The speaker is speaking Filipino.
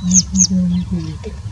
Hindi ko ulit.